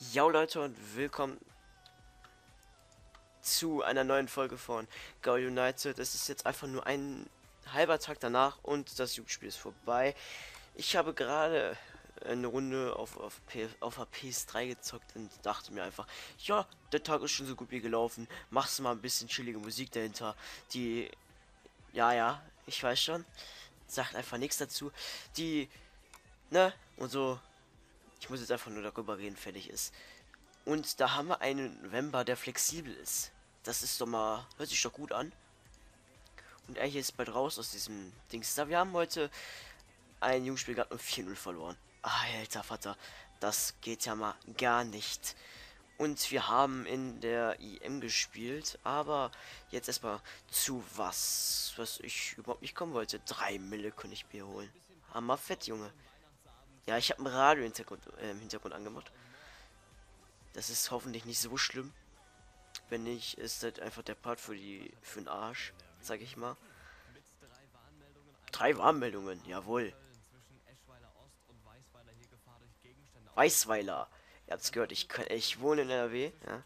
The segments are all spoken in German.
Ja Leute und willkommen zu einer neuen Folge von Go United. Es ist jetzt einfach nur ein halber Tag danach und das Jugendspiel ist vorbei. Ich habe gerade eine Runde auf, auf, P, auf PS3 gezockt und dachte mir einfach, ja, der Tag ist schon so gut wie gelaufen. Machst du mal ein bisschen chillige Musik dahinter. Die, ja, ja, ich weiß schon. Sagt einfach nichts dazu. Die, ne, und so ich muss jetzt einfach nur darüber reden, fertig ist. Und da haben wir einen November, der flexibel ist. Das ist doch mal, hört sich doch gut an. Und er hier ist bald raus aus diesem Dings da. Wir haben heute ein Jungspiel gerade um 4-0 verloren. Ah, alter Vater, das geht ja mal gar nicht. Und wir haben in der IM gespielt, aber jetzt erstmal zu was, was ich überhaupt nicht kommen wollte. Drei Mille könnte ich mir holen. Hammer fett, Junge. Ja, ich habe ein Radio im Hintergrund, äh, im Hintergrund angemacht. Das ist hoffentlich nicht so schlimm. Wenn nicht, ist das einfach der Part für die für den Arsch, sag ich mal. Drei Warnmeldungen, jawohl. Weißweiler. Ihr habt's gehört, ich, ich wohne in NRW, ja.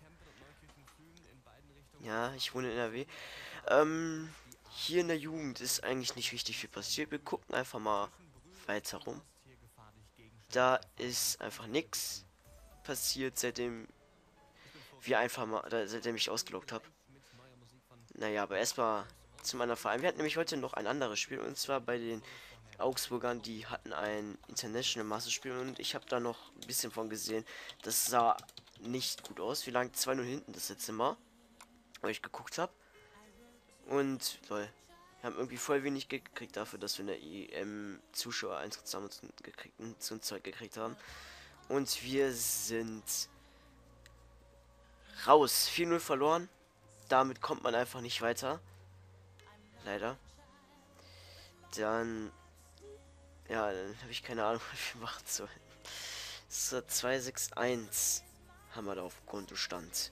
Ja, ich wohne in NRW. Ähm, hier in der Jugend ist eigentlich nicht richtig viel passiert. Wir gucken einfach mal weiter rum da ist einfach nichts passiert, seitdem wir einfach mal, seitdem ich ausgelockt habe. Naja, aber erstmal zu meiner Verein. Wir hatten nämlich heute noch ein anderes Spiel und zwar bei den Augsburgern, die hatten ein International Masterspiel und ich habe da noch ein bisschen von gesehen. Das sah nicht gut aus. Wir lagen 2-0 hinten das letzte Mal, weil ich geguckt habe. Und, lol, wir haben irgendwie voll wenig gekriegt dafür, dass wir eine EM Zuschauer zusammen gekriegt, zum Zeug gekriegt haben. Und wir sind raus. 4-0 verloren. Damit kommt man einfach nicht weiter. Leider. Dann. Ja, dann habe ich keine Ahnung, was wir machen sollen. So, 261 haben wir da auf Kontostand.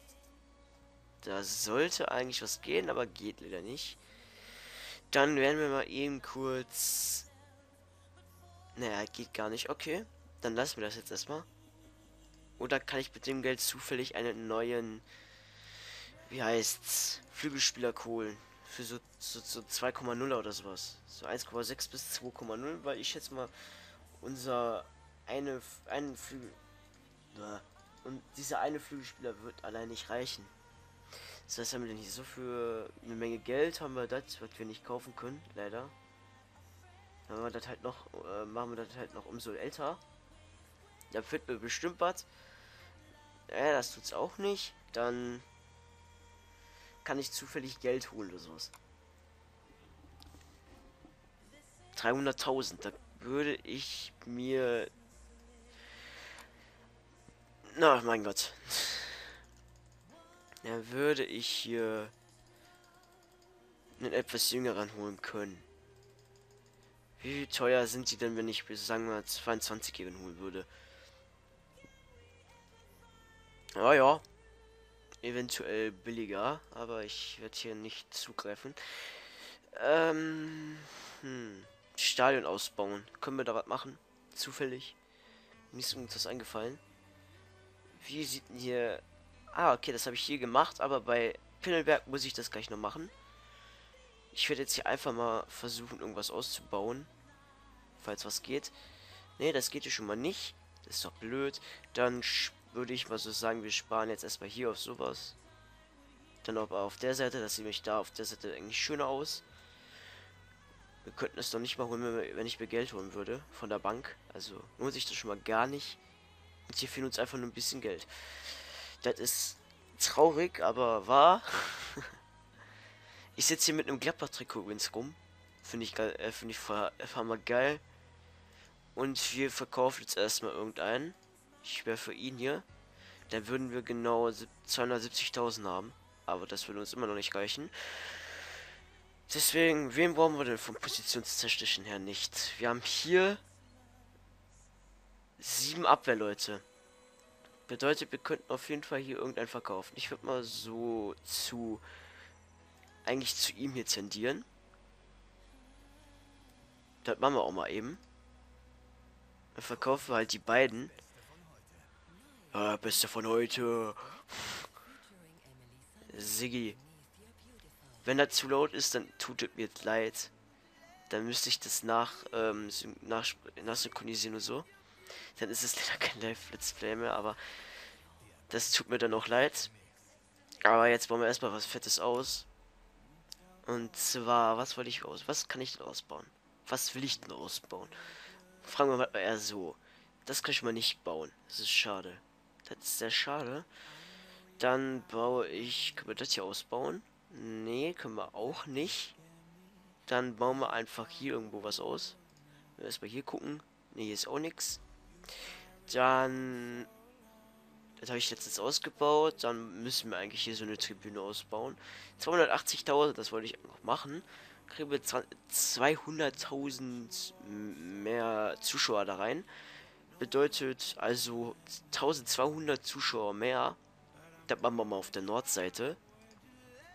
Da sollte eigentlich was gehen, aber geht leider nicht. Dann werden wir mal eben kurz... Naja, geht gar nicht. Okay, dann lassen wir das jetzt erstmal. Oder kann ich mit dem Geld zufällig einen neuen... Wie heißt's? Flügelspieler holen. Für so, so, so 2,0 oder sowas. So 1,6 bis 2,0, weil ich jetzt mal unser eine, einen Flügel... Und dieser eine Flügelspieler wird allein nicht reichen. Das heißt, haben wir denn hier so für eine Menge Geld haben wir das, was wir nicht kaufen können, leider. Dann wir das halt noch, äh, machen wir das halt noch umso älter. Da wird mir bestimmt was. Ja, das tut's auch nicht. Dann kann ich zufällig Geld holen oder sowas. 300.000, da würde ich mir... Na, mein Gott. Ja, würde ich hier einen etwas jüngeren holen können. Wie teuer sind sie denn, wenn ich bis sagen wir 22-jährigen holen würde? Ja, ja. Eventuell billiger, aber ich werde hier nicht zugreifen. Ähm, hm. Stadion ausbauen. Können wir da was machen? Zufällig. Mir ist irgendwas eingefallen. Wie sieht denn hier Ah, okay, das habe ich hier gemacht, aber bei Pinelberg muss ich das gleich noch machen. Ich werde jetzt hier einfach mal versuchen, irgendwas auszubauen. Falls was geht. Ne, das geht hier schon mal nicht. Das ist doch blöd. Dann würde ich mal so sagen, wir sparen jetzt erstmal hier auf sowas. Dann aber auf der Seite, das sieht mich da auf der Seite eigentlich schöner aus. Wir könnten es doch nicht mal holen, wenn ich mir Geld holen würde von der Bank. Also lohnt sich das schon mal gar nicht. Und hier fehlt uns einfach nur ein bisschen Geld. Das ist traurig, aber wahr. ich sitze hier mit einem Gladbach-Trikot übrigens rum. Finde ich geil, äh, finde ich einfach mal geil. Und wir verkaufen jetzt erstmal irgendeinen. Ich wäre für ihn hier. Dann würden wir genau 270.000 haben. Aber das würde uns immer noch nicht reichen. Deswegen, wen brauchen wir denn vom Positionstechnischen her nicht? Wir haben hier sieben Abwehrleute. Bedeutet, wir könnten auf jeden Fall hier irgendeinen verkaufen. Ich würde mal so zu... Eigentlich zu ihm hier tendieren. Das machen wir auch mal eben. Dann verkaufen wir halt die beiden. Äh, Beste von heute. Siggi. Wenn er zu laut ist, dann tut es mir leid. Dann müsste ich das nach, ähm, nach, nach synchronisieren und so. Dann ist es leider kein Live-Let's Play mehr, aber das tut mir dann auch leid. Aber jetzt bauen wir erstmal was Fettes aus. Und zwar, was wollte ich aus? Was kann ich denn ausbauen? Was will ich denn ausbauen? Fragen wir mal eher so. Das kann ich mal nicht bauen. Das ist schade. Das ist sehr schade. Dann baue ich... Können wir das hier ausbauen? Nee, können wir auch nicht. Dann bauen wir einfach hier irgendwo was aus. Erstmal hier gucken. Nee, hier ist auch nichts. Dann das habe ich letztens ausgebaut. Dann müssen wir eigentlich hier so eine Tribüne ausbauen. 280.000, das wollte ich noch machen. Kriegen wir 200.000 mehr Zuschauer da rein. Bedeutet also 1200 Zuschauer mehr. Das machen wir mal auf der Nordseite.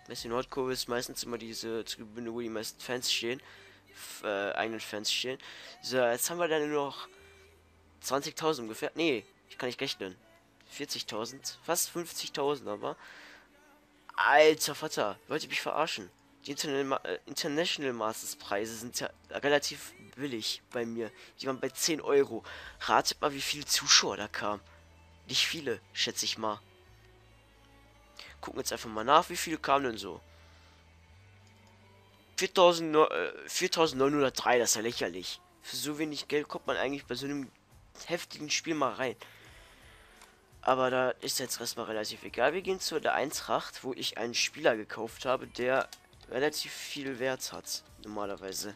Die Nordkurve ist meistens immer diese Tribüne, wo die meisten Fans stehen. F äh, eigenen Fans stehen. So, jetzt haben wir dann nur noch 20.000 ungefähr. Nee, ich kann nicht rechnen. 40.000, fast 50.000 aber. Alter Vater, wollt ihr mich verarschen? Die Interna äh, International Masters Preise sind ja relativ billig bei mir. Die waren bei 10 Euro. Ratet mal, wie viele Zuschauer da kamen. Nicht viele, schätze ich mal. Gucken jetzt einfach mal nach, wie viele kamen denn so. 4903, äh, das ist ja lächerlich. Für so wenig Geld kommt man eigentlich bei so einem heftigen Spiel mal rein. Aber da ist jetzt erstmal relativ egal. Wir gehen zu der Eintracht, wo ich einen Spieler gekauft habe, der relativ viel Wert hat. Normalerweise.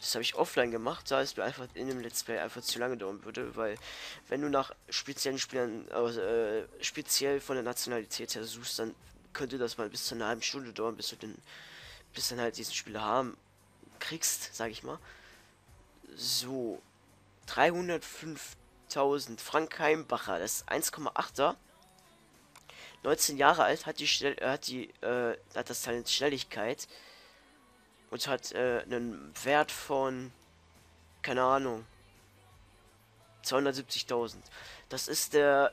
Das habe ich offline gemacht, da es mir einfach in dem Let's Play einfach zu lange dauern würde, weil wenn du nach speziellen Spielern, also, äh, speziell von der Nationalität her suchst, dann könnte das mal bis zu einer halben Stunde dauern, bis du den, bis dann halt diesen Spieler haben kriegst, sag ich mal. So, 305 1000. Frank Heimbacher, das ist 1,8er. 19 Jahre alt, hat die, Schnell äh, hat die, äh, hat das Talent Schnelligkeit und hat äh, einen Wert von, keine Ahnung, 270.000. Das ist der,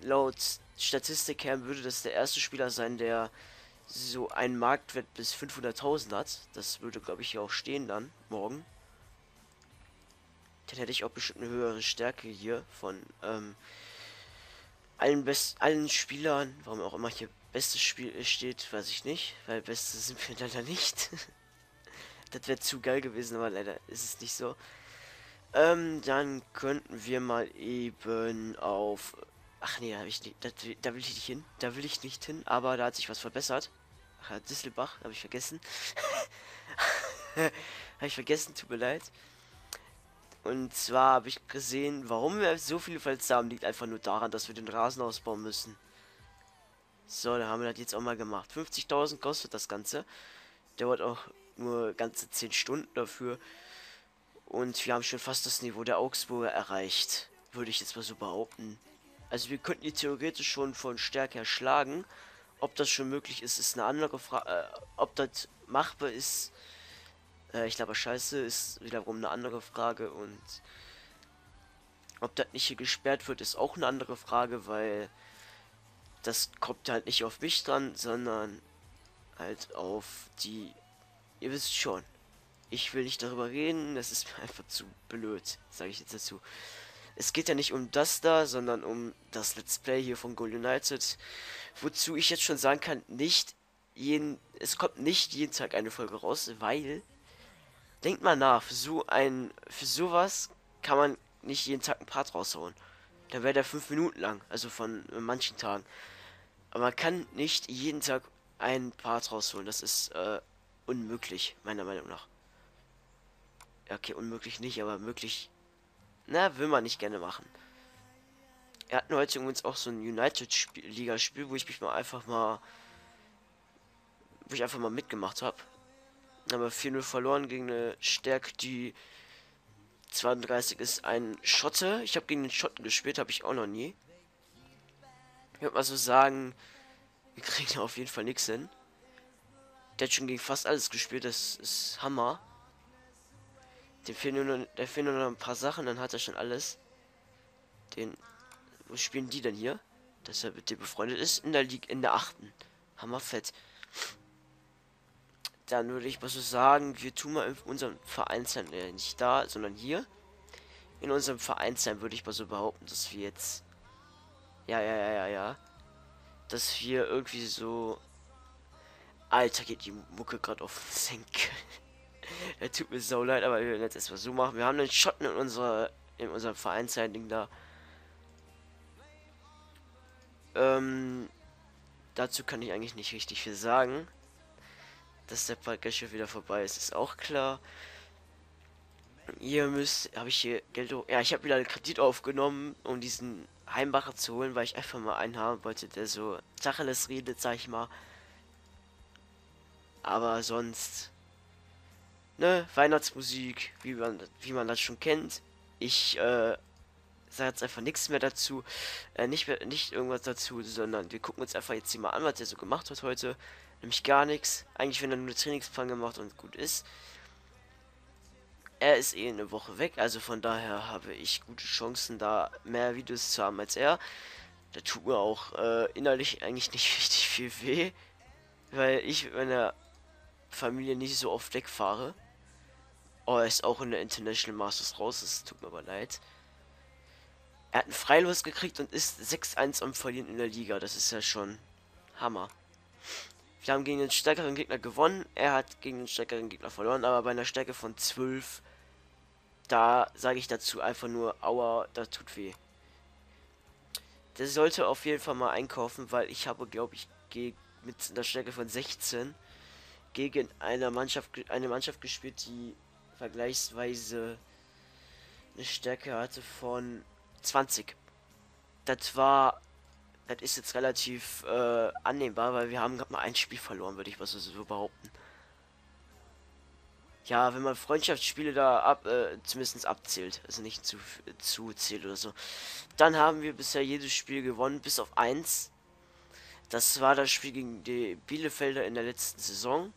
laut Statistik her würde das der erste Spieler sein, der so einen Marktwert bis 500.000 hat. Das würde, glaube ich, hier auch stehen dann, morgen. Dann hätte ich auch bestimmt eine höhere Stärke hier von ähm, allen best allen Spielern. Warum auch immer hier bestes Spiel steht, weiß ich nicht, weil beste sind wir leider nicht. das wäre zu geil gewesen, aber leider ist es nicht so. Ähm, dann könnten wir mal eben auf. Ach nee, da, ich nicht, das, da will ich nicht hin. Da will ich nicht hin, aber da hat sich was verbessert. Ach, Disselbach, habe ich vergessen. habe ich vergessen, tut mir leid. Und zwar habe ich gesehen, warum wir so viele Fenster haben, liegt einfach nur daran, dass wir den Rasen ausbauen müssen. So, da haben wir das jetzt auch mal gemacht. 50.000 kostet das Ganze. Dauert auch nur ganze 10 Stunden dafür. Und wir haben schon fast das Niveau der Augsburger erreicht. Würde ich jetzt mal so behaupten. Also wir könnten die theoretisch schon von Stärke her schlagen. Ob das schon möglich ist, ist eine andere Frage. Äh, ob das machbar ist, äh, ich glaube, Scheiße ist wiederum eine andere Frage und ob das nicht hier gesperrt wird, ist auch eine andere Frage, weil das kommt halt nicht auf mich dran, sondern halt auf die. Ihr wisst schon. Ich will nicht darüber reden, das ist mir einfach zu blöd, sage ich jetzt dazu. Es geht ja nicht um das da, sondern um das Let's Play hier von Gold United, wozu ich jetzt schon sagen kann, nicht jeden, es kommt nicht jeden Tag eine Folge raus, weil Denkt mal nach, für so ein, für sowas kann man nicht jeden Tag ein Part raushauen. Da wäre der fünf Minuten lang, also von manchen Tagen. Aber man kann nicht jeden Tag ein Part rausholen. Das ist äh, unmöglich, meiner Meinung nach. Ja, okay, unmöglich nicht, aber möglich. Na, will man nicht gerne machen. Er hatten heute übrigens auch so ein United-Liga-Spiel, wo ich mich mal einfach mal. wo ich einfach mal mitgemacht habe. Aber 4-0 verloren gegen eine Stärke, die 32 ist. Ein Schotte. Ich habe gegen den Schotten gespielt, habe ich auch noch nie. Ich würde mal so sagen, wir kriegen auf jeden Fall nichts hin. Der hat schon gegen fast alles gespielt, das ist Hammer. Dem fehlen nur, der fehlen nur noch ein paar Sachen, dann hat er schon alles. Den Wo spielen die denn hier? Dass er mit dir befreundet ist? In der Liga, in der achten. Hammerfett. Dann würde ich mal so sagen, wir tun mal in unserem Verein sein, äh, nicht da, sondern hier. In unserem Verein sein würde ich mal so behaupten, dass wir jetzt. Ja, ja, ja, ja, ja. Dass wir irgendwie so. Alter, geht die Mucke gerade auf den Senkel. er tut mir so leid, aber wir werden jetzt erstmal so machen. Wir haben einen Schotten in unserer in unserem Vereinsheiligen da. Ähm, dazu kann ich eigentlich nicht richtig viel sagen. Dass der Podcast schon wieder vorbei ist, ist auch klar. Ihr müsst, habe ich hier Geld, ja, ich habe wieder einen Kredit aufgenommen, um diesen Heimbacher zu holen, weil ich einfach mal einen haben wollte, der so Tacheles redet, sag ich mal. Aber sonst, ne, Weihnachtsmusik, wie man, wie man das schon kennt. Ich äh, sage jetzt einfach nichts mehr dazu. Äh, nicht, mehr, nicht irgendwas dazu, sondern wir gucken uns einfach jetzt hier mal an, was er so gemacht hat heute. Nämlich gar nichts. Eigentlich, wenn er nur Trainingsplan gemacht und gut ist. Er ist eh eine Woche weg, also von daher habe ich gute Chancen, da mehr Videos zu haben als er. Da tut mir auch äh, innerlich eigentlich nicht richtig viel weh, weil ich mit meiner Familie nicht so oft wegfahre. Oh, er ist auch in der International Masters raus. Es tut mir aber leid. Er hat einen Freilos gekriegt und ist 6-1 am Verlieren in der Liga. Das ist ja schon Hammer. Wir haben gegen den stärkeren Gegner gewonnen. Er hat gegen den stärkeren Gegner verloren. Aber bei einer Stärke von 12, da sage ich dazu einfach nur, aua, das tut weh. Der sollte auf jeden Fall mal einkaufen, weil ich habe, glaube ich, mit einer Stärke von 16 gegen eine Mannschaft, eine Mannschaft gespielt, die vergleichsweise eine Stärke hatte von 20. Das war, das ist jetzt relativ äh, annehmbar, weil wir haben gerade mal ein Spiel verloren, würde ich was so behaupten. Ja, wenn man Freundschaftsspiele da ab, äh, zumindest abzählt, also nicht zu, zu zählt oder so, dann haben wir bisher jedes Spiel gewonnen, bis auf eins. Das war das Spiel gegen die Bielefelder in der letzten Saison.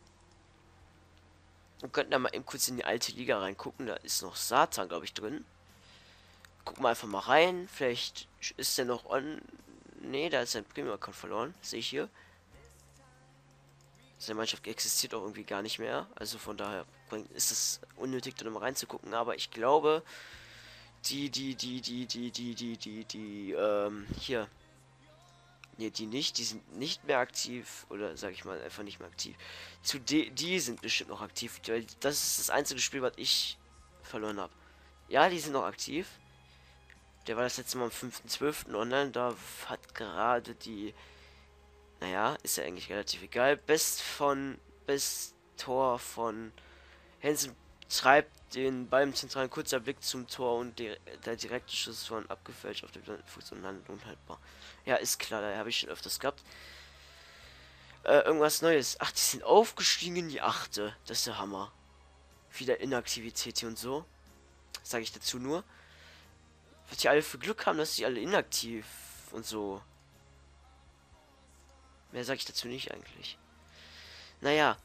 Wir könnten da mal eben kurz in die alte Liga reingucken. Da ist noch Satan, glaube ich, drin. Gucken wir einfach mal rein. Vielleicht ist der noch on. Ne, da ist sein Premium-Account verloren. Sehe ich hier. Seine Mannschaft existiert auch irgendwie gar nicht mehr. Also von daher ist es unnötig, da mal reinzugucken. Aber ich glaube, die, die, die, die, die, die, die, die, die, ähm, hier, Ne, die nicht, die sind nicht mehr aktiv oder sag ich mal einfach nicht mehr aktiv. Zu die, die sind bestimmt noch aktiv, weil das ist das einzige Spiel, was ich verloren habe. Ja, die sind noch aktiv. Der war das letzte Mal am 5.12. online, da hat gerade die naja, ist ja eigentlich relativ egal. Best von Best Tor von Hansen treibt den Ball im zentralen kurzer Blick zum Tor und der, der direkte Schuss von abgefälscht auf dem Fuß und landet unhaltbar. Ja, ist klar, da habe ich schon öfters gehabt. Äh, irgendwas Neues. Ach, die sind aufgestiegen in die achte. Das ist der Hammer. Wieder Inaktivität hier und so. Sage ich dazu nur. Was die alle für Glück haben, dass sie alle inaktiv und so. Mehr sage ich dazu nicht eigentlich. Naja,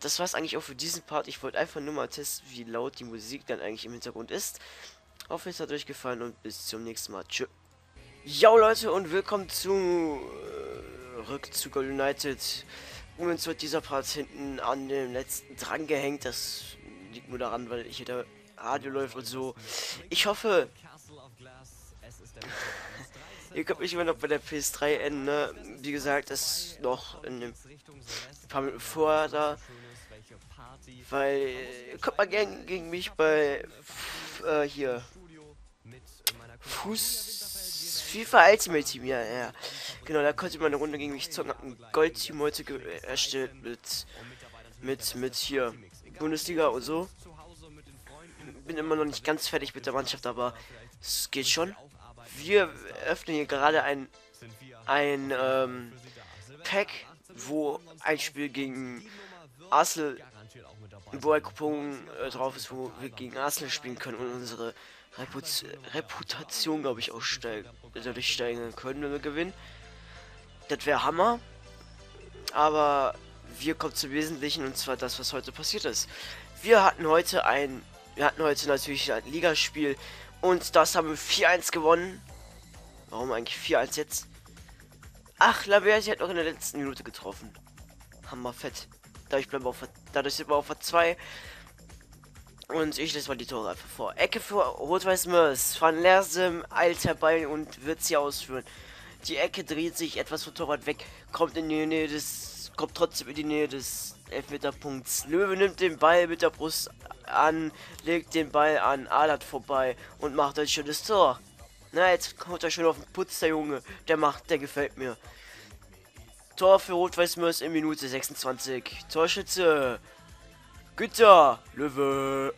das war es eigentlich auch für diesen Part. Ich wollte einfach nur mal testen, wie laut die Musik dann eigentlich im Hintergrund ist. Hoffe, es hat euch gefallen und bis zum nächsten Mal. Tschüss. Jo Leute und willkommen zu äh, Rückzug United. Übrigens wird dieser Part hinten an dem letzten dran gehängt. Das liegt nur daran, weil ich hier der Radio läuft und so. Ich hoffe, ihr könnt mich immer noch bei der PS3 enden. Ne? Wie gesagt, das ist noch in dem paar Minuten vor da. Weil, ihr könnt mal gerne gegen mich bei äh, hier Fuß FIFA Ultimate Team, ja, ja. Genau, da konnte man eine Runde gegen mich zocken. Hab ein Gold-Team heute erstellt mit mit mit hier Bundesliga und so. Bin immer noch nicht ganz fertig mit der Mannschaft, aber es geht schon. Wir öffnen hier gerade ein ein ähm, Pack, wo ein Spiel gegen Arsenal wo ein Coupon äh, drauf ist, wo wir gegen Arsenal spielen können und unsere Reput Reputation, glaube ich, auch steigen, dadurch steigen können, wenn wir gewinnen. Das wäre Hammer. Aber wir kommen zum Wesentlichen und zwar das, was heute passiert ist. Wir hatten heute ein, wir hatten heute natürlich ein Ligaspiel und das haben wir 4-1 gewonnen. Warum eigentlich 4-1 jetzt? Ach, Laversi hat noch in der letzten Minute getroffen. Hammer fett. Dadurch bleiben wir auf, dadurch sind wir auf 2. Und ich lese mal die Tore einfach vor. Ecke für Rot-Weiß Mörs. Van Lersem eilt herbei und wird sie ausführen. Die Ecke dreht sich etwas vom Torwart weg, kommt in die Nähe des, kommt trotzdem in die Nähe des Elfmeterpunkts. Löwe nimmt den Ball mit der Brust an, legt den Ball an Alat vorbei und macht ein schönes Tor. Na, jetzt kommt er schon auf den Putz, der Junge. Der macht, der gefällt mir. Tor für Rot-Weiß Mörs in Minute 26. Torschütze Güter, Löwe.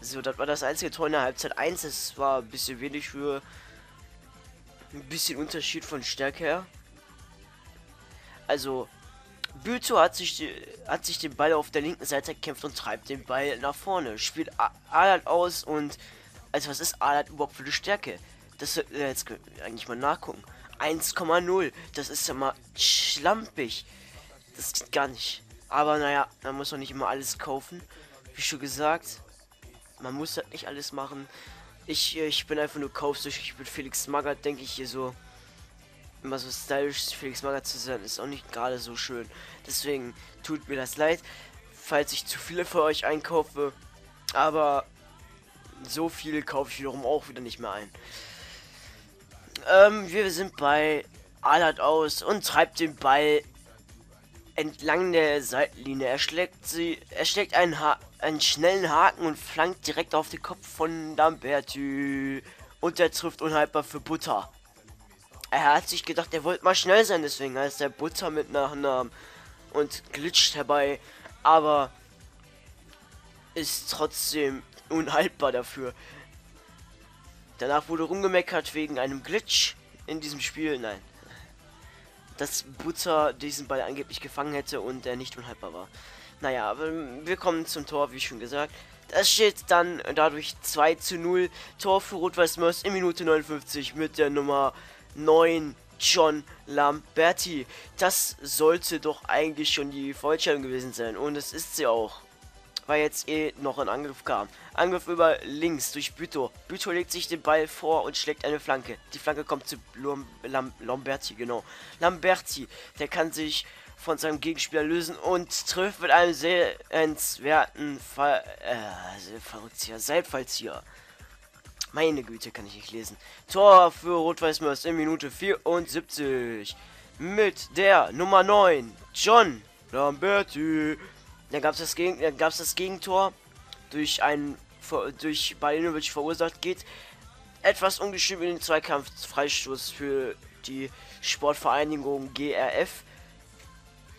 So, das war das einzige Tor in der Halbzeit 1. Es war ein bisschen wenig für ein bisschen Unterschied von Stärke her. Also, Büto hat sich, hat sich den Ball auf der linken Seite gekämpft und treibt den Ball nach vorne. Spielt Alat aus und. Also, was ist Alat überhaupt für eine Stärke? Das sollten wir jetzt eigentlich mal nachgucken. 1,0. Das ist ja mal schlampig. Das geht gar nicht. Aber naja, man muss auch nicht immer alles kaufen. Wie schon gesagt, man muss halt nicht alles machen. Ich, ich bin einfach nur kaufsüchtig. Ich bin Felix Magath, denke ich hier so. Immer so stylisch Felix Magath zu sein, ist auch nicht gerade so schön. Deswegen tut mir das leid, falls ich zu viele für euch einkaufe. Aber so viele kaufe ich wiederum auch wieder nicht mehr ein. Ähm, wir sind bei Alat aus und treibt den Ball entlang der Seitenlinie. Er schlägt sie, er schlägt einen, ha einen schnellen Haken und flankt direkt auf den Kopf von Lamberti. Und der trifft unhaltbar für Butter. Er hat sich gedacht, er wollte mal schnell sein, deswegen heißt er Butter mit Nachnamen und glitscht herbei. Aber ist trotzdem unhaltbar dafür. Danach wurde rumgemeckert wegen einem Glitch in diesem Spiel. Nein, dass Butter diesen Ball angeblich gefangen hätte und er nicht unhaltbar war. Naja, aber wir kommen zum Tor, wie schon gesagt. Das steht dann dadurch 2 zu 0. Tor für Rot-Weiß Mörs in Minute 59 mit der Nummer 9 John Lamberti. Das sollte doch eigentlich schon die Vollstellung gewesen sein. Und es ist sie auch weil jetzt eh noch ein Angriff kam. Angriff über links durch Büto. Büto legt sich den Ball vor und schlägt eine Flanke. Die Flanke kommt zu Lom Lam Lamberti, genau. Lamberti, der kann sich von seinem Gegenspieler lösen und trifft mit einem sehr sehenswerten Fall, äh, Verrücktzieher, Seitfallzieher. Meine Güte, kann ich nicht lesen. Tor für Rot-Weiß Mörs in Minute 74 mit der Nummer 9, John Lamberti. Dann gab es das, dann gab's das Gegentor durch einen durch Balinovic verursacht geht. Etwas ungeschrieben in den Zweikampf Freistoß für die Sportvereinigung GRF.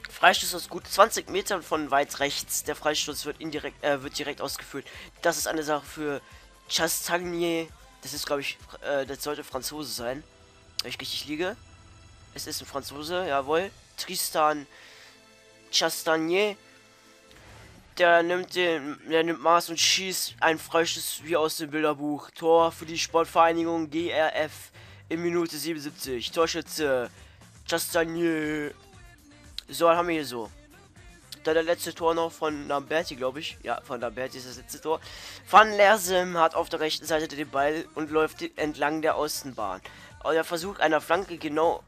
Freistoß aus gut 20 Metern von weit rechts. Der Freistoß wird indirekt äh, wird direkt ausgeführt. Das ist eine Sache für Chastagnier. Das ist glaube ich, äh, das sollte Franzose sein. Wenn ich richtig liege. Es ist ein Franzose, jawohl. Tristan Chastagnier der nimmt den, der nimmt Maß und schießt ein Freischuss wie aus dem Bilderbuch. Tor für die Sportvereinigung GRF in Minute 77. Torschütze Chastanier. So, haben wir hier so. Da der letzte Tor noch von Lamberti, glaube ich. Ja, von Lamberti ist das letzte Tor. Van Lersem hat auf der rechten Seite den Ball und läuft entlang der Außenbahn. Aber der Versuch einer Flanke genau.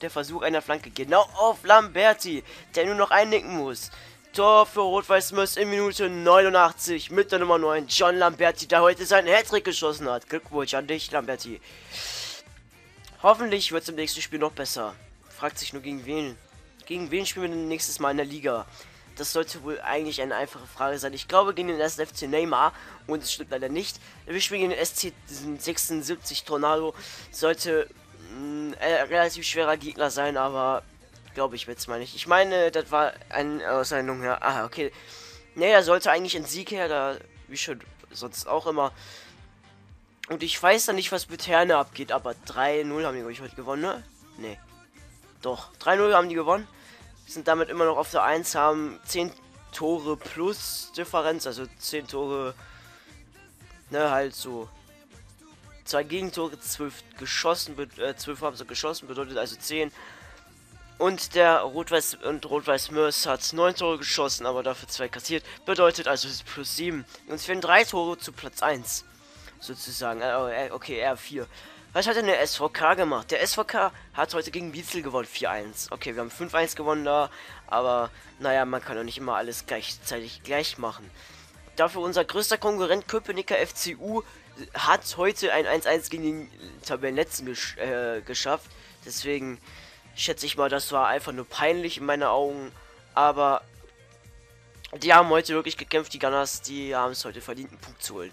Der Versuch einer Flanke genau auf Lamberti, der nur noch einnicken muss. Tor für Rot-Weiß Mörs in Minute 89 mit der Nummer 9, John Lamberti, der heute seinen Hattrick geschossen hat. Glückwunsch an dich, Lamberti. Hoffentlich wird es im nächsten Spiel noch besser. Fragt sich nur gegen wen. Gegen wen spielen wir denn nächstes Mal in der Liga? Das sollte wohl eigentlich eine einfache Frage sein. Ich glaube gegen den SFC Neymar und es stimmt leider nicht. Wir spielen gegen den SC 76 Tornado. Sollte mh, ein relativ schwerer Gegner sein, aber Glaube ich jetzt mal nicht. Ich meine, das war eine Aussendung, ja. Ah, okay. Er sollte eigentlich ein Sieg her, da, wie schon sonst auch immer. Und ich weiß dann nicht, was mit Herne abgeht, aber 3-0 haben die, glaube ich, heute gewonnen, ne? Ne. Doch, 3-0 haben die gewonnen. Sind damit immer noch auf der 1, haben 10 Tore plus Differenz, also 10 Tore, ne, halt so. Zwei Gegentore, 12 geschossen, äh, 12 haben sie geschossen, bedeutet also 10. Und der Rot-Weiß und Rot-Weiß Mörs hat 9 Tore geschossen, aber dafür 2 kassiert. Bedeutet also plus 7. Uns fehlen 3 Tore zu Platz 1. Sozusagen. Äh, äh, okay, R4. Was hat denn der SVK gemacht? Der SVK hat heute gegen Wiezel gewonnen, 4-1. Okay, wir haben 5-1 gewonnen da, aber naja, man kann doch nicht immer alles gleichzeitig gleich machen. Dafür unser größter Konkurrent Köpenicker FCU hat heute ein 1-1 gegen den Tabellenletzten gesch äh, geschafft. Deswegen schätze ich mal, das war einfach nur peinlich in meinen Augen. Aber die haben heute wirklich gekämpft, die Gunners, die haben es heute verdient, einen Punkt zu holen.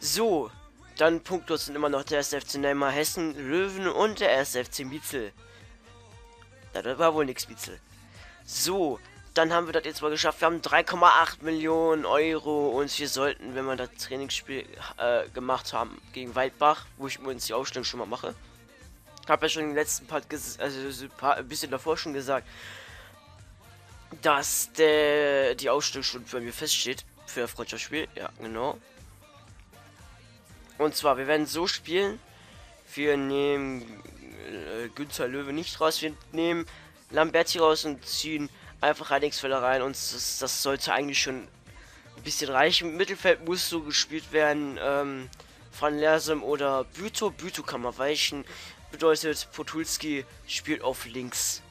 So, dann punktlos sind immer noch der SFC Neymar Hessen, Löwen und der SFC Mietzel. Da war wohl nichts Mietzel. So, dann haben wir das jetzt mal geschafft. Wir haben 3,8 Millionen Euro und wir sollten, wenn wir das Trainingsspiel äh, gemacht haben gegen Waldbach, wo ich übrigens die Ausstellung schon mal mache, habe ja schon im letzten Part, also ein bisschen davor schon gesagt, dass der die Ausstellung schon bei mir feststeht für das Freundschaftsspiel. Ja, genau. Und zwar, wir werden so spielen. Wir nehmen äh, Günther Löwe nicht raus. Wir nehmen Lamberti raus und ziehen einfach Heiligsfelder rein. Und das, das, sollte eigentlich schon ein bisschen reichen. Mittelfeld muss so gespielt werden. Ähm, Van Lersem oder Büto. Büto kann man weichen. Bedeutet, Potulski spielt auf links.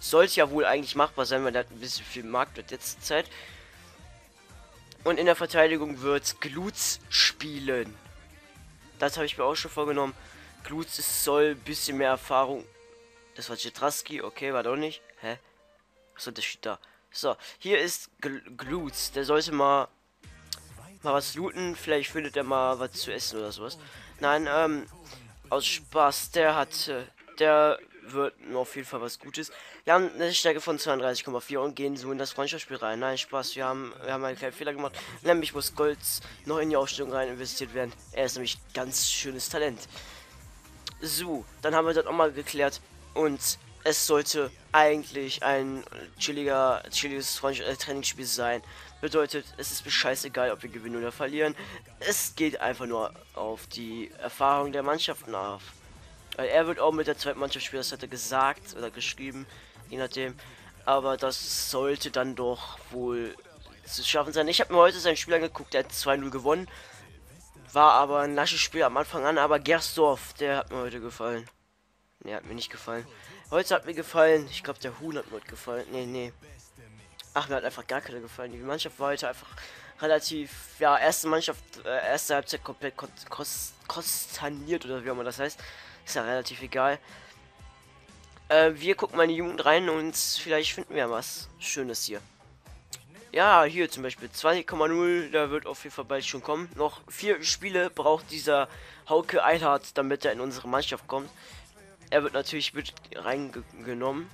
Sollte ja wohl eigentlich machbar sein, weil er ein bisschen viel Markt wird jetzt Zeit. Und in der Verteidigung wird Glutz spielen. Das habe ich mir auch schon vorgenommen. Glutz soll ein bisschen mehr Erfahrung. Das war Chetraski, okay, war doch nicht. Hä? Achso, das steht da. So, hier ist Glutz. Der sollte mal mal was looten. Vielleicht findet er mal was zu essen oder sowas. Nein, ähm, aus Spaß. Der hat, äh, der wird auf jeden Fall was Gutes. Wir haben eine Stärke von 32,4 und gehen so in das Freundschaftsspiel rein. Nein, Spaß, wir haben, wir haben einen kleinen Fehler gemacht. Nämlich muss Golds noch in die Ausstellung rein investiert werden. Er ist nämlich ganz schönes Talent. So, dann haben wir das auch mal geklärt. Und es sollte eigentlich ein chilliger, chilliges äh, Trainingsspiel sein. Bedeutet, es ist mir scheißegal, ob wir gewinnen oder verlieren. Es geht einfach nur auf die Erfahrung der Mannschaften auf. Weil er wird auch mit der zweiten Mannschaft spielen, das hat er gesagt oder geschrieben, je nachdem. Aber das sollte dann doch wohl zu schaffen sein. Ich habe mir heute sein Spiel angeguckt, der hat 2-0 gewonnen. War aber ein lasches Spiel am Anfang an, aber Gersdorf, der hat mir heute gefallen. Ne, hat mir nicht gefallen. Heute hat mir gefallen, ich glaube der Huhn hat mir heute gefallen. Nee, nee. Ach, mir hat einfach gar keine gefallen. Die Mannschaft war heute einfach relativ, ja, erste Mannschaft, äh, erste Halbzeit komplett kostaniert oder wie auch immer das heißt. Ist ja relativ egal. Äh, wir gucken mal in die Jugend rein und vielleicht finden wir was Schönes hier. Ja, hier zum Beispiel 2,0, da wird auf jeden Fall bald schon kommen. Noch vier Spiele braucht dieser Hauke Eilhardt, damit er in unsere Mannschaft kommt. Er wird natürlich mit reingenommen.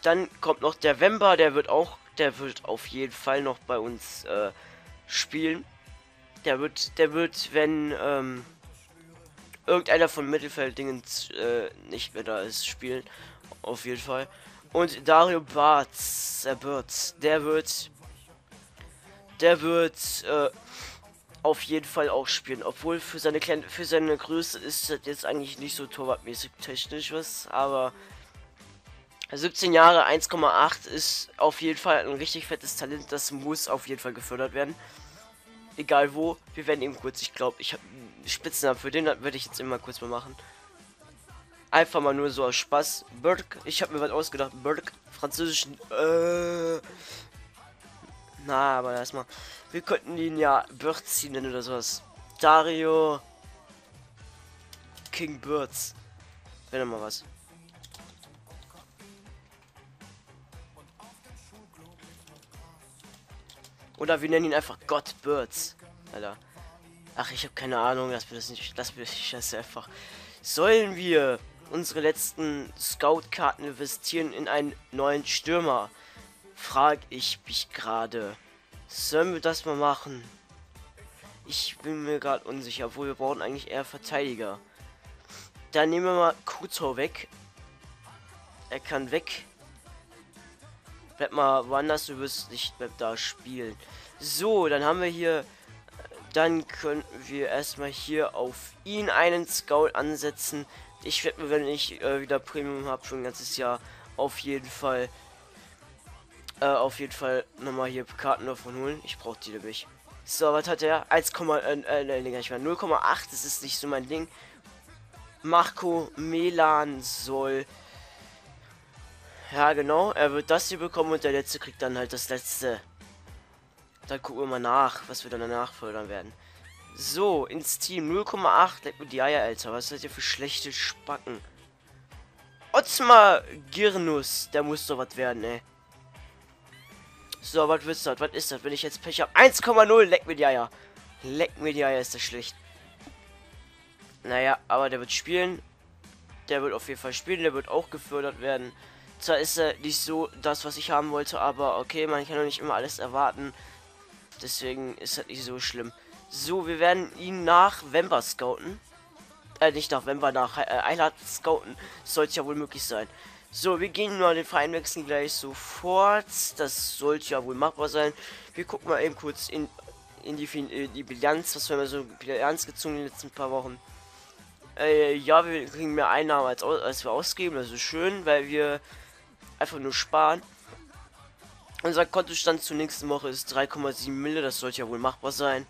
Dann kommt noch der Wember, der wird auch, der wird auf jeden Fall noch bei uns äh, spielen. Der wird, der wird, wenn ähm, irgendeiner von Mittelfelddingen äh, nicht mehr da ist, spielen. Auf jeden Fall. Und Dario Bartz, äh, Bartz, der wird, der wird äh, auf jeden Fall auch spielen. Obwohl für seine kleine, für seine Größe ist das jetzt eigentlich nicht so torwartmäßig technisch was, aber 17 Jahre 1,8 ist auf jeden Fall ein richtig fettes Talent. Das muss auf jeden Fall gefördert werden. Egal wo. Wir werden eben kurz, ich glaube, ich habe Spitznamen für den würde ich jetzt immer kurz mal machen. Einfach mal nur so aus Spaß. Burk, ich habe mir was ausgedacht. Burk, französischen. Äh, na, aber erstmal. Wir könnten ihn ja Birds nennen oder sowas. Dario King Birds. Wenn mal was. Oder wir nennen ihn einfach God Birds. Alter. Ach, ich habe keine Ahnung, lass mir das nicht, lass mir das einfach. Sollen wir unsere letzten Scout-Karten investieren in einen neuen Stürmer? Frag ich mich gerade. Sollen wir das mal machen? Ich bin mir gerade unsicher, obwohl wir brauchen eigentlich eher Verteidiger. Dann nehmen wir mal Kuto weg. Er kann weg. Bleib mal woanders, du wirst nicht mehr da spielen. So, dann haben wir hier dann können wir erstmal hier auf ihn einen Scout ansetzen. Ich werde mir, wenn ich äh, wieder Premium habe, schon ein ganzes Jahr auf jeden Fall äh, auf jeden Fall nochmal hier Karten davon holen. Ich brauche die nämlich. So, was hat er? 1, äh, äh, nee, ich 0,8. Das ist nicht so mein Ding. Marco Melan soll. Ja, genau. Er wird das hier bekommen und der letzte kriegt dann halt das letzte. Dann gucken wir mal nach, was wir dann danach fördern werden. So, ins Team 0,8. Leck mir die Eier, Alter. Was seid ihr für schlechte Spacken? Otzmar Girnus. Der muss doch was werden, ey. So, was willst du? Was ist das, wenn ich jetzt Pech habe? 1,0. Leck mir die Eier. Leck mir die Eier, ist das schlecht. Naja, aber der wird spielen. Der wird auf jeden Fall spielen. Der wird auch gefördert werden. Zwar ist er nicht so das, was ich haben wollte, aber okay, man kann doch nicht immer alles erwarten. Deswegen ist das nicht so schlimm. So, wir werden ihn nach Vember scouten. Äh, nicht nach Vember, nach äh, Eilhard scouten. Sollte ja wohl möglich sein. So, wir gehen nur den Verein wechseln gleich sofort. Das sollte ja wohl machbar sein. Wir gucken mal eben kurz in, in, die, in die Bilanz, was wir immer so Bilanz gezogen in den letzten paar Wochen. Äh, ja, wir kriegen mehr Einnahmen als, als wir ausgeben. Das ist schön, weil wir einfach nur sparen. Unser Kontostand zur nächsten Woche ist 3,7 Mille. Das sollte ja wohl machbar sein.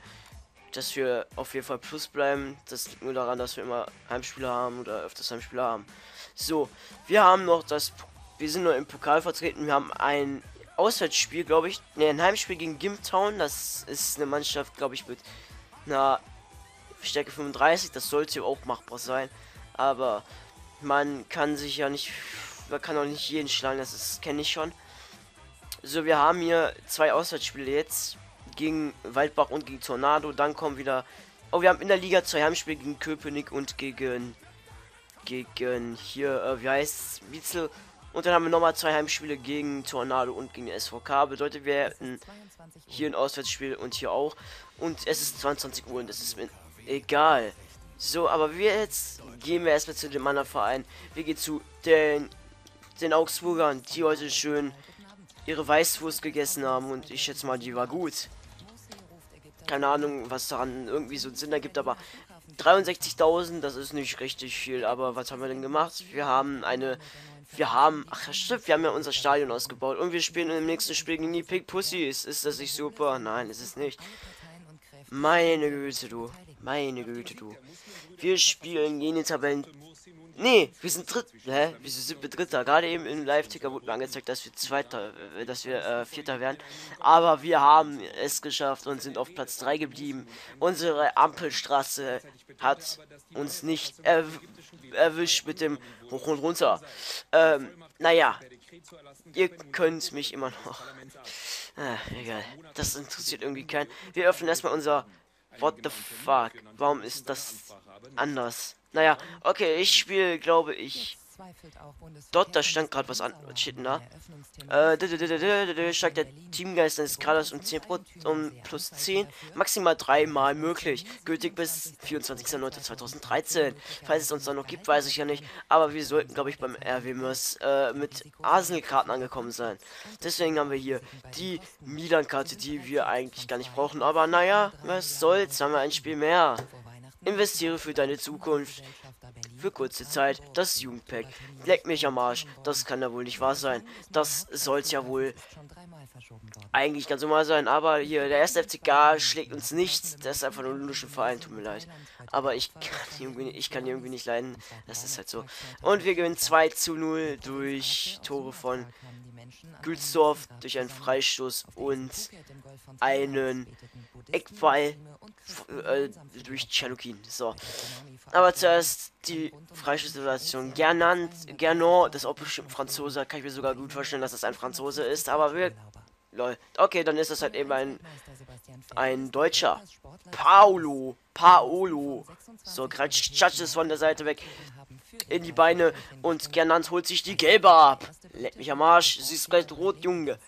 Dass wir auf jeden Fall plus bleiben. Das liegt nur daran, dass wir immer Heimspieler haben oder öfters Heimspieler haben. So, wir haben noch das. Wir sind nur im Pokal vertreten. Wir haben ein Auswärtsspiel, glaube ich. Ne, ein Heimspiel gegen Gimtown. Das ist eine Mannschaft, glaube ich, mit einer Stärke 35, das sollte auch machbar sein. Aber man kann sich ja nicht, man kann auch nicht jeden schlagen, das kenne ich schon. So, wir haben hier zwei Auswärtsspiele jetzt gegen Waldbach und gegen Tornado. Dann kommen wieder. Oh, wir haben in der Liga zwei Heimspiele gegen Köpenick und gegen gegen hier, äh, wie heißt Witzel. Und dann haben wir nochmal zwei Heimspiele gegen Tornado und gegen SVK. Bedeutet, wir hätten hier ein Auswärtsspiel und hier auch. Und es ist 22 Uhr und es ist Egal. So, aber wir jetzt gehen wir erstmal zu dem anderen Verein. Wir gehen zu den, den Augsburgern, die heute schön ihre Weißwurst gegessen haben und ich schätze mal, die war gut. Keine Ahnung, was daran irgendwie so einen Sinn ergibt, aber 63.000, das ist nicht richtig viel, aber was haben wir denn gemacht? Wir haben eine, wir haben, ach stimmt, wir haben ja unser Stadion ausgebaut und wir spielen im nächsten Spiel gegen die Pig Pussies. Ist das nicht super? Nein, ist es nicht. Meine Güte, du. Meine Güte, du. Wir spielen gegen den Tabellen. Nee, wir sind dritt. Hä? Wieso sind wir Dritter? Gerade eben im Live-Ticker wurde mir angezeigt, dass wir Zweiter, äh, dass wir äh, Vierter werden. Aber wir haben es geschafft und sind auf Platz 3 geblieben. Unsere Ampelstraße hat uns nicht erw erwischt mit dem Hoch und Runter. Ähm, naja. Ihr könnt mich immer noch. Ah, egal. Das interessiert irgendwie keinen. Wir öffnen erstmal unser What the fuck? Warum ist das anders? Naja, okay, ich spiele, glaube ich, Dort, da stand gerade was an. Was steht denn da? Äh, steigt der Teamgeist des Kaders um 10 um plus 10, maximal dreimal möglich. Gültig bis 24.09.2013. Falls es uns dann noch gibt, weiß ich ja nicht. Aber wir sollten, glaube ich, beim RW-Mörs äh, mit Arsenal-Karten angekommen sein. Deswegen haben wir hier die Milan-Karte, die wir eigentlich gar nicht brauchen. Aber naja, was soll's, haben wir ein Spiel mehr. Investiere für deine Zukunft für kurze Zeit das Jugendpack. Leck mich am Arsch. Das kann ja wohl nicht wahr sein. Das soll's ja wohl eigentlich ganz normal sein. Aber hier, der erste FCK schlägt uns nichts. Das ist einfach nur ein luscher Verein. Tut mir leid. Aber ich kann irgendwie, ich kann irgendwie nicht leiden. Das ist halt so. Und wir gewinnen 2 zu 0 durch Tore von Gülsdorf, durch einen Freistoß und einen Eckball äh, durch Chalukin. So. Aber zuerst die Freistoßsituation. Gernand, Gernon, das ist auch bestimmt Franzose, kann ich mir sogar gut vorstellen, dass das ein Franzose ist, aber wir. Lol. Okay, dann ist das halt eben ein, ein Deutscher. Paolo. Paolo. So, gerade ist von der Seite weg. In die Beine. Und Gernand holt sich die gelbe ab. Leck mich am Arsch. Sie ist gleich rot, Junge.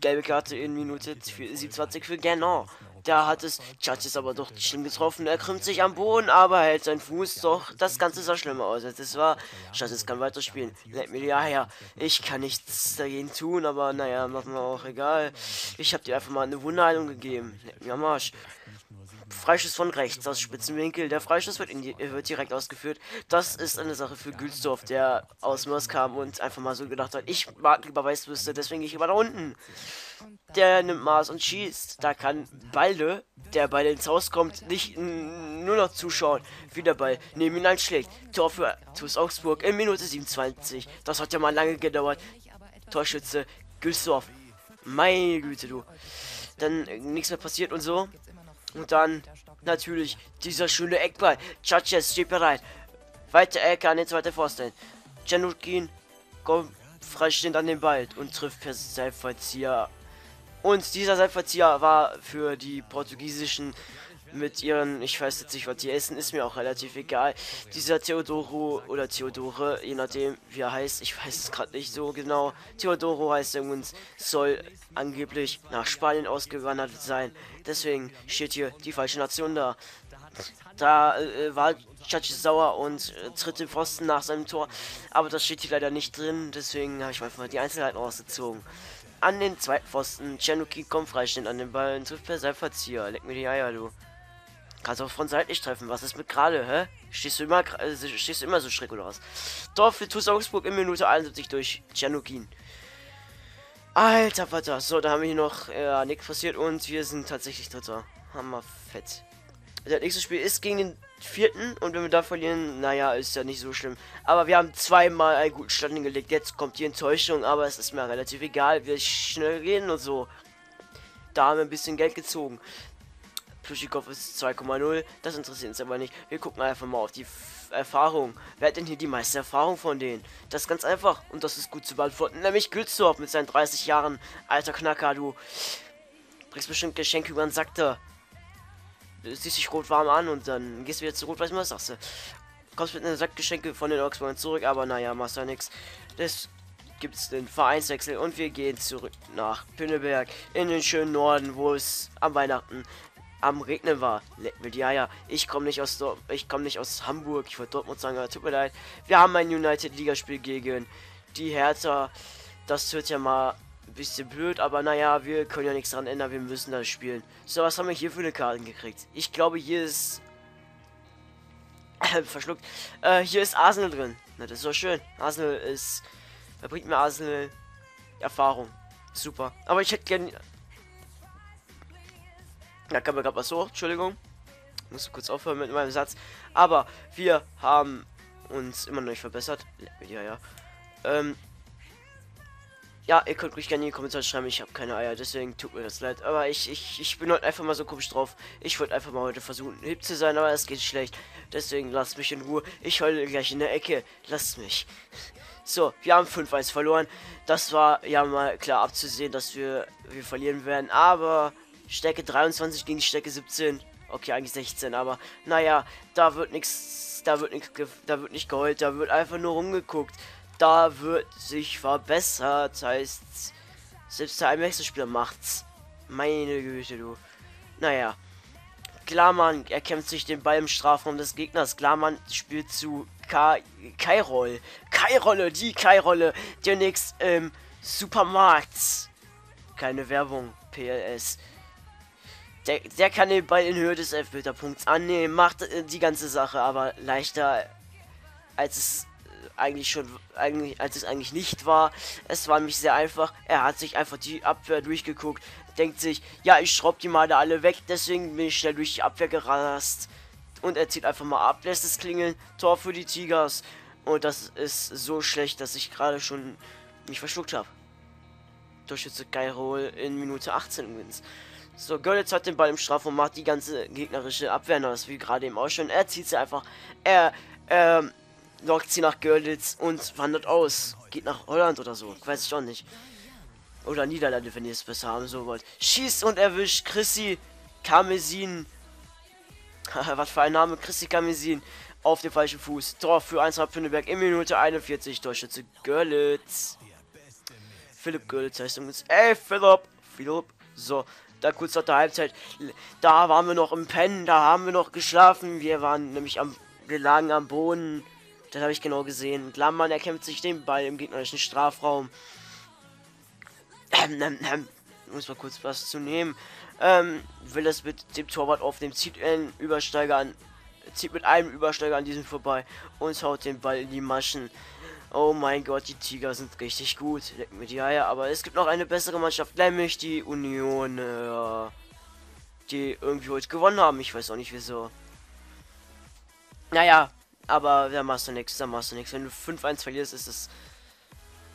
Gelbe Karte in Minute 27 für Gernon. Da hat es Judge ist aber doch schlimm getroffen. Er krümmt sich am Boden, aber hält seinen Fuß doch. Das Ganze sah schlimmer aus, als es war. Judge kann weiterspielen. Leck mir ja her. Ich kann nichts dagegen tun, aber naja, machen wir auch egal. Ich habe dir einfach mal eine Wundheilung gegeben. Leck mir am Arsch. Freischuss von rechts aus Spitzenwinkel. Der Freischuss wird, die, wird direkt ausgeführt. Das ist eine Sache für Gülsdorf, der aus Mörs kam und einfach mal so gedacht hat, ich mag lieber Weißwürste, deswegen gehe ich über da unten. Der nimmt Maß und schießt. Da kann Balde, der bei ins Haus kommt, nicht nur noch zuschauen, wie der Ball neben ihn einschlägt. Tor für TuS Augsburg in Minute 27. Das hat ja mal lange gedauert. Torschütze Gülsdorf. Meine Güte, du. Dann äh, nichts mehr passiert und so. Und dann natürlich dieser schöne Eckball. Chaches steht bereit. Weiter Ecke an den zweiten Pfosten. Janukin kommt freistehend an den Ball und trifft per Seilverzieher. Und dieser Seilverzieher war für die portugiesischen mit ihren, ich weiß jetzt nicht, was die essen, ist mir auch relativ egal. Dieser Theodoro oder Theodore, je nachdem wie er heißt, ich weiß es gerade nicht so genau. Theodoro heißt und soll angeblich nach Spanien ausgewandert sein. Deswegen steht hier die falsche Nation da. Da äh, war Chachi sauer und äh, tritt den Pfosten nach seinem Tor. Aber das steht hier leider nicht drin. Deswegen habe ich einfach die Einzelheiten rausgezogen. An den zweiten Pfosten. Chanuki kommt freistehend an den Ball und trifft per Seilverzieher. Leck mir die Eier, du. Kannst auch von seitlich treffen. Was ist mit gerade, hä? Stehst du immer, äh, stehst du immer so schräg oder was? Dorf für TuS Augsburg in Minute 71 durch Tschernukin. Alter Vater. So, da haben wir hier noch äh, nichts passiert und wir sind tatsächlich Dritter. Hammer fett. Das nächste Spiel ist gegen den vierten und wenn wir da verlieren, naja, ist ja nicht so schlimm. Aber wir haben zweimal einen guten Stand hingelegt. Jetzt kommt die Enttäuschung, aber es ist mir relativ egal. Wir schnell gehen und so. Da haben wir ein bisschen Geld gezogen. Pluschikow ist 2,0. Das interessiert uns aber nicht. Wir gucken einfach mal auf die F Erfahrung. Wer hat denn hier die meiste Erfahrung von denen? Das ist ganz einfach und das ist gut zu beantworten. Nämlich Gülsdorf mit seinen 30 Jahren. Alter Knacker, du bringst bestimmt Geschenke über den Sack da. Siehst dich rot warm an und dann gehst du wieder zu rot, weiß was sagst du. Kommst mit einer Sackgeschenke von den Augsburgern zurück, aber naja, machst ja nichts. Das gibt es den Vereinswechsel und wir gehen zurück nach Pinneberg in den schönen Norden, wo es am Weihnachten am Regnen war. Die Eier. Ich komme nicht aus Dort ich komme nicht aus Hamburg. Ich wollte Dortmund sagen, aber tut mir leid. Wir haben ein United Ligaspiel gegen die Hertha. Das wird ja mal ein bisschen blöd, aber naja, wir können ja nichts dran ändern. Wir müssen das spielen. So, was haben wir hier für eine Karten gekriegt? Ich glaube, hier ist verschluckt. Äh, hier ist Arsenal drin. Na, das ist doch schön. Arsenal ist. Da bringt mir Arsenal Erfahrung. Super. Aber ich hätte gerne da kam mir gerade was so, Entschuldigung. Muss kurz aufhören mit meinem Satz. Aber wir haben uns immer noch nicht verbessert. Ja, ja. Ähm, ja, ihr könnt ruhig gerne in die Kommentare schreiben, ich habe keine Eier, deswegen tut mir das leid. Aber ich, ich, ich bin heute einfach mal so komisch drauf. Ich wollte einfach mal heute versuchen, hip zu sein, aber es geht schlecht. Deswegen lasst mich in Ruhe. Ich heule gleich in der Ecke. Lasst mich. So, wir haben 5-1 verloren. Das war ja mal klar abzusehen, dass wir, wir verlieren werden. Aber Stärke 23 gegen die Stärke 17. Okay, eigentlich 16, aber naja, da wird nichts, da wird nichts, da wird nicht geheult, da wird einfach nur rumgeguckt. Da wird sich verbessert, heißt, selbst der Wechselspieler macht's. Meine Güte, du. Naja. Klarmann erkämpft sich den Ball im Strafraum des Gegners. Klarmann spielt zu Kai-Roll. Kai-Rolle, die Kai-Rolle. Demnächst im Supermarkt. Keine Werbung, PLS. Der, der kann den Ball in Höhe des Elfmeterpunkts annehmen, macht äh, die ganze Sache aber leichter, als es äh, eigentlich schon, eigentlich, als es eigentlich nicht war. Es war nämlich sehr einfach. Er hat sich einfach die Abwehr durchgeguckt, denkt sich, ja, ich schraub die mal da alle weg, deswegen bin ich schnell durch die Abwehr gerast. Und er zieht einfach mal ab, lässt es klingeln, Tor für die Tigers. Und das ist so schlecht, dass ich gerade schon mich verschluckt habe. Torschütze Geirol in Minute 18 übrigens. So, Görlitz hat den Ball im Strafraum, macht die ganze gegnerische Abwehr das wie gerade eben auch schon. Er zieht sie einfach, er, ähm, lockt sie nach Görlitz und wandert aus. Geht nach Holland oder so, weiß ich auch nicht. Oder Niederlande, wenn ihr es besser haben so wollt. Schießt und erwischt Chrissy Kamesin. Was für ein Name, Chrissy Kamesin. Auf dem falschen Fuß. Tor für 1 Pinneberg in Minute 41. Torschütze Görlitz. Philipp Görlitz heißt übrigens. Ey, Philipp. Philipp. So, da kurz nach der Halbzeit, da waren wir noch im Pennen, da haben wir noch geschlafen. Wir waren nämlich am, wir lagen am Boden. Das habe ich genau gesehen. Glammann erkämpft sich den Ball im gegnerischen Strafraum. Ähm, ähm, ähm. muss mal kurz was zu nehmen. Ähm, will das mit dem Torwart aufnehmen, zieht einen Übersteiger an, zieht mit einem Übersteiger an diesem vorbei und haut den Ball in die Maschen. Oh mein Gott, die Tiger sind richtig gut. Leck mir die Eier. Aber es gibt noch eine bessere Mannschaft, nämlich die Union. Äh, die irgendwie heute gewonnen haben. Ich weiß auch nicht wieso. Naja, aber da machst du nichts, da machst du nichts. Wenn du 5-1 verlierst, ist es.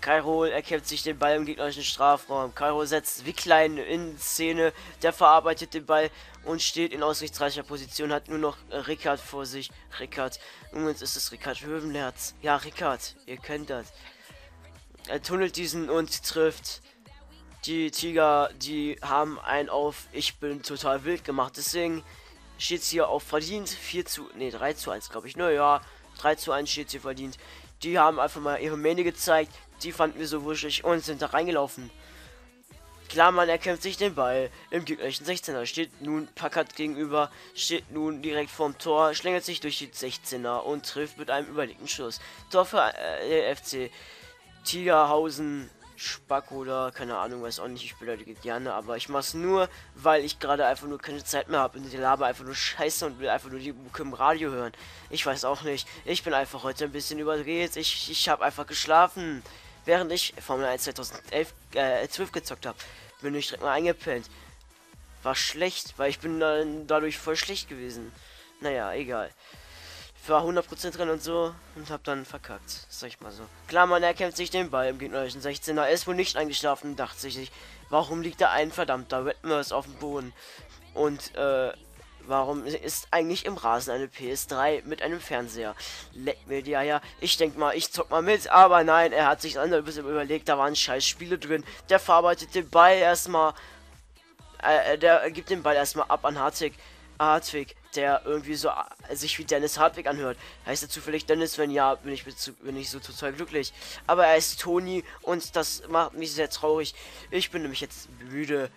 Kairo erkämpft sich den Ball im gegnerischen Strafraum. Kairo setzt Wicklein in Szene. Der verarbeitet den Ball und steht in aussichtsreicher Position. Hat nur noch Rickard vor sich. Rickard. Übrigens ist es Rickard Hövenlerz. Ja, Rickard, ihr kennt das. Er tunnelt diesen und trifft. Die Tiger, die haben ein auf Ich bin total wild gemacht. Deswegen steht es hier auf verdient. 4 zu, nee, 3 zu 1, glaube ich. Naja, 3 zu 1 steht hier verdient. Die haben einfach mal ihre Mähne gezeigt. Die fanden wir so wuschig und sind da reingelaufen. Klar, man erkämpft sich den Ball im gegnerischen 16er. Steht nun Packard gegenüber, steht nun direkt vorm Tor, schlängelt sich durch die 16er und trifft mit einem überlegten Schuss. Tor für äh, FC Tigerhausen Spack oder keine Ahnung, weiß auch nicht, ich beleidige gerne, aber ich mach's nur, weil ich gerade einfach nur keine Zeit mehr habe und die Laber einfach nur scheiße und will einfach nur die Mucke im Radio hören. Ich weiß auch nicht. Ich bin einfach heute ein bisschen überdreht. Ich, ich habe einfach geschlafen. Während ich Formel 1 2011 äh, 12 gezockt habe, bin ich direkt mal eingepennt. War schlecht, weil ich bin dann dadurch voll schlecht gewesen. Naja, egal war 100% drin und so und hab dann verkackt. Sag ich mal so. Klar, man erkennt sich den Ball im gegnerischen 16er. Er ist wohl nicht eingeschlafen, dachte sich. Warum liegt da ein verdammter Redmers auf dem Boden? Und, äh, warum ist eigentlich im Rasen eine PS3 mit einem Fernseher? Leck mir die Eier. Ich denk mal, ich zock mal mit, aber nein, er hat sich ein bisschen überlegt, da waren scheiß Spiele drin. Der verarbeitet den Ball erstmal. Äh, der gibt den Ball erstmal ab an Hartwig. Hartwig der irgendwie so äh, sich wie Dennis Hartwig anhört. Heißt er zufällig Dennis? Wenn ja, bin ich, bin ich so total glücklich. Aber er ist Toni und das macht mich sehr traurig. Ich bin nämlich jetzt müde.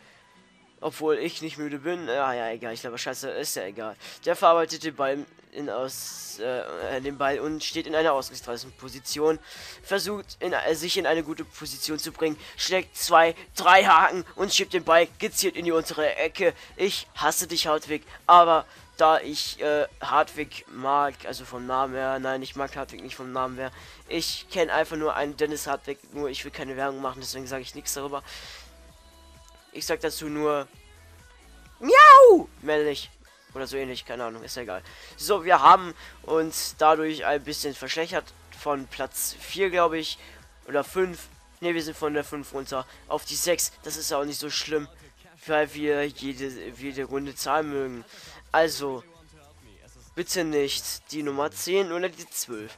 Obwohl ich nicht müde bin. Ja, ja, egal. Ich glaube, scheiße, ist ja egal. Der verarbeitet den Ball in aus äh, den Ball und steht in einer ausgestreiten Position. Versucht in, äh, sich in eine gute Position zu bringen. Schlägt zwei, drei Haken und schiebt den Ball gezielt in die untere Ecke. Ich hasse dich, Hartwig. Aber da ich äh, Hartwig mag, also vom Namen her, nein, ich mag Hartwig nicht vom Namen her. Ich kenne einfach nur einen Dennis Hartwig, nur ich will keine Werbung machen, deswegen sage ich nichts darüber. Ich sag dazu nur Miau! Männlich. Oder so ähnlich, keine Ahnung, ist ja egal. So, wir haben uns dadurch ein bisschen verschlechtert von Platz 4, glaube ich. Oder 5. Ne, wir sind von der 5 runter auf die 6. Das ist ja auch nicht so schlimm, weil wir jede, jede Runde zahlen mögen. Also, bitte nicht die Nummer 10 oder die 12.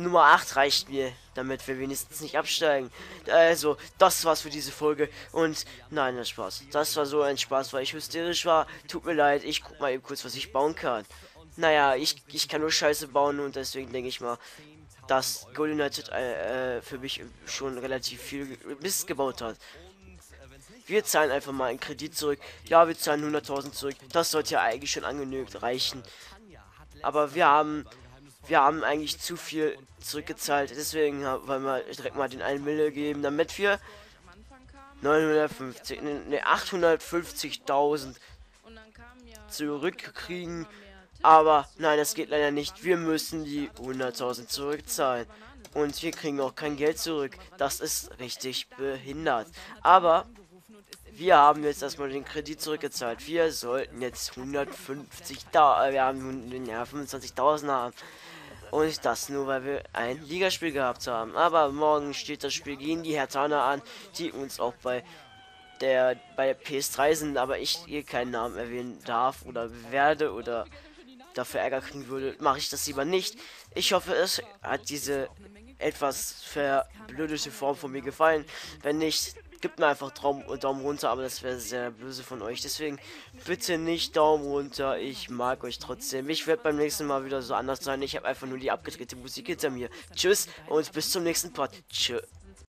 Nummer 8 reicht mir, damit wir wenigstens nicht absteigen. Also, das war's für diese Folge. Und nein, das Spaß. Das war so ein Spaß, weil ich hysterisch war. Tut mir leid, ich guck mal eben kurz, was ich bauen kann. Naja, ich, ich kann nur Scheiße bauen und deswegen denke ich mal, dass Gold United äh, äh, für mich schon relativ viel Mist gebaut hat. Wir zahlen einfach mal einen Kredit zurück. Ja, wir zahlen 100.000 zurück. Das sollte ja eigentlich schon angenügt reichen. Aber wir haben wir haben eigentlich zu viel zurückgezahlt. Deswegen wollen wir direkt mal den 1 Mille geben, damit wir 950, ne 850.000 zurückkriegen. Aber nein, das geht leider nicht. Wir müssen die 100.000 zurückzahlen. Und wir kriegen auch kein Geld zurück. Das ist richtig behindert. Aber wir haben jetzt erstmal den Kredit zurückgezahlt. Wir sollten jetzt 150 da, äh, wir haben ja 25.000 haben. Und das nur, weil wir ein Ligaspiel gehabt haben. Aber morgen steht das Spiel gegen die Hertaner an, die uns auch bei der bei der PS3 sind, aber ich hier keinen Namen erwähnen darf oder werde oder dafür Ärger kriegen würde, mache ich das lieber nicht. Ich hoffe, es hat diese etwas verblödete Form von mir gefallen. Wenn nicht, Gebt mir einfach Traum, Daumen runter, aber das wäre sehr böse von euch. Deswegen bitte nicht Daumen runter. Ich mag euch trotzdem. Ich werde beim nächsten Mal wieder so anders sein. Ich habe einfach nur die abgedrehte Musik hinter mir. Tschüss und bis zum nächsten Part. Tschüss.